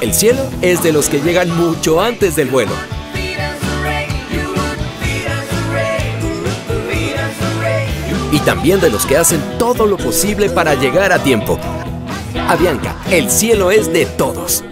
El cielo es de los que llegan mucho antes del vuelo. Y también de los que hacen todo lo posible para llegar a tiempo. Avianca, el cielo es de todos.